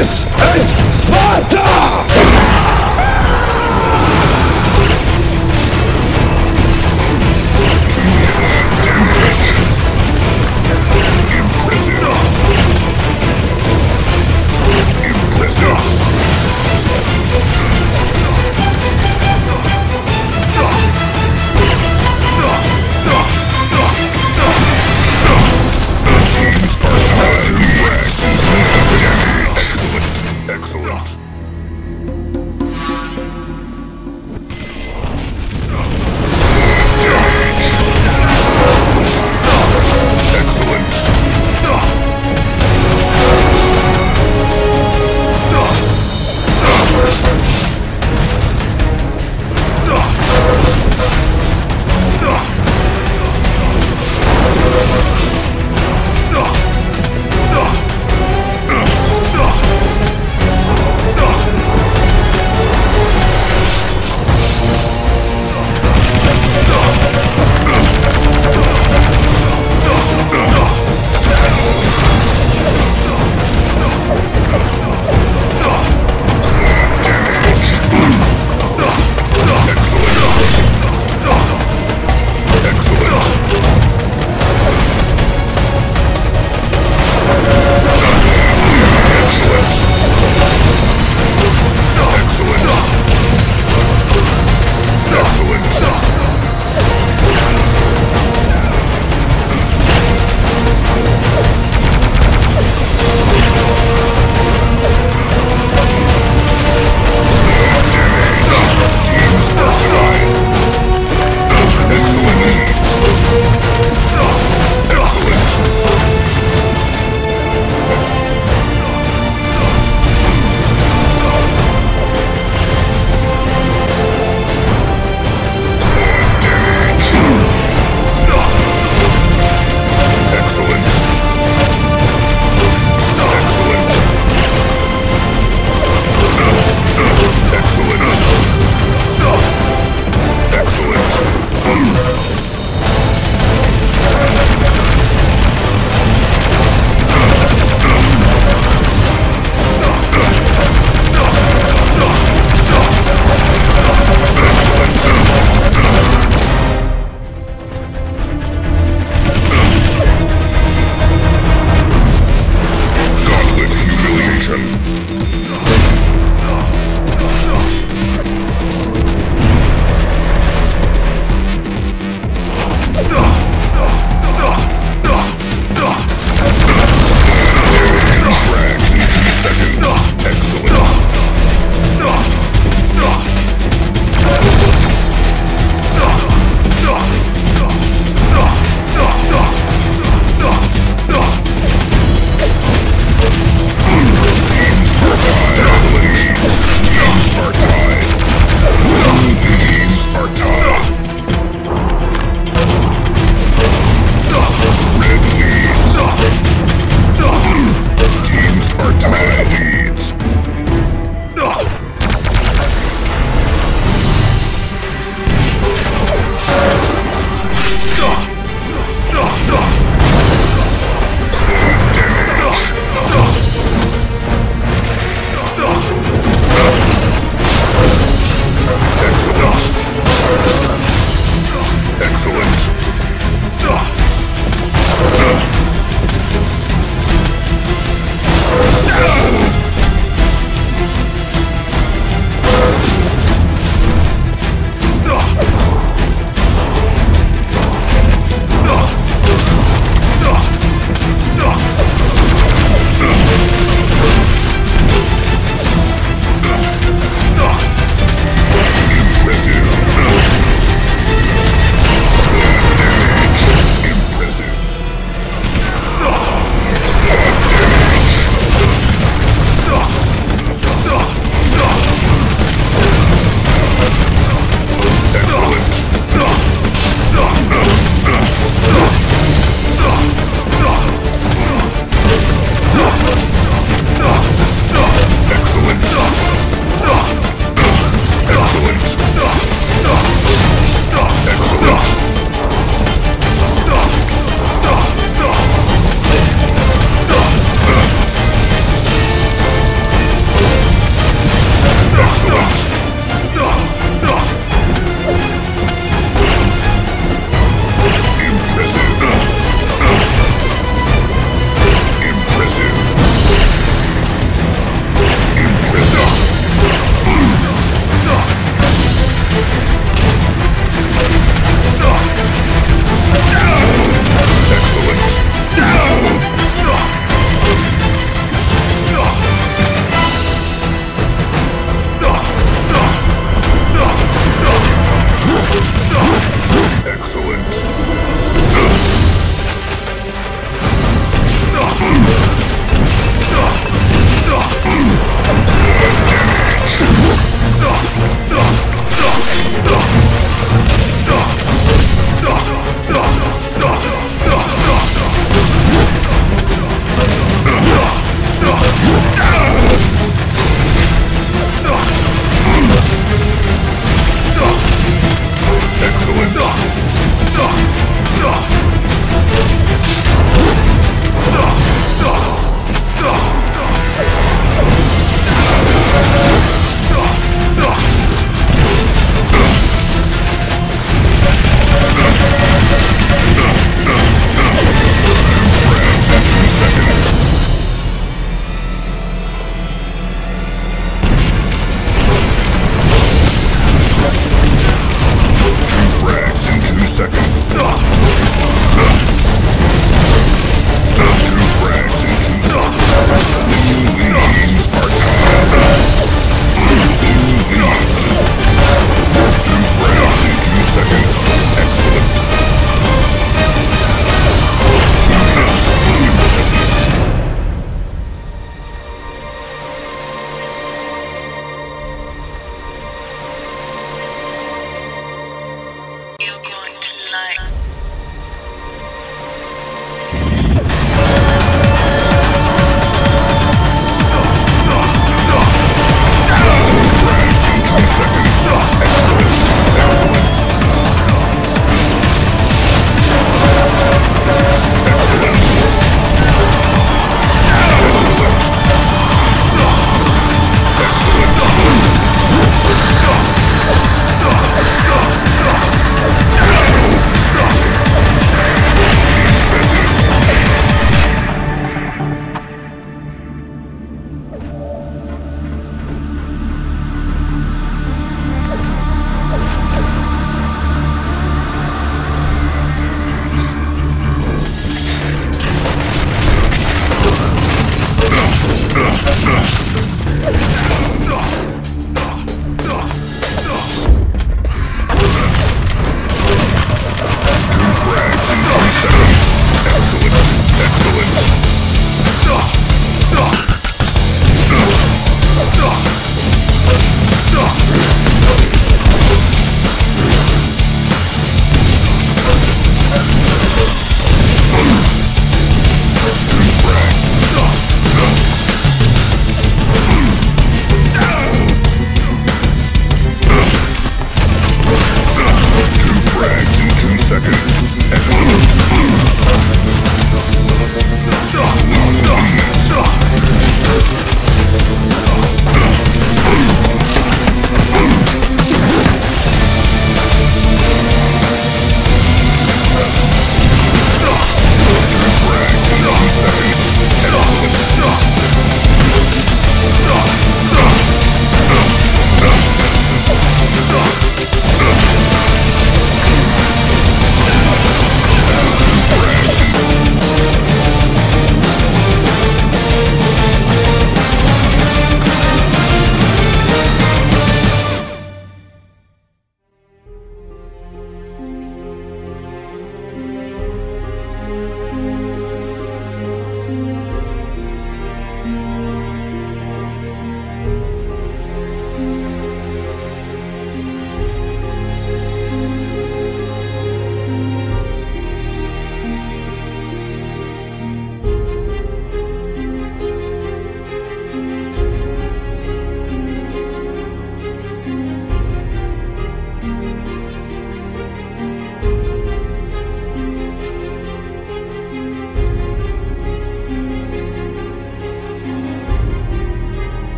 Yes! Yes!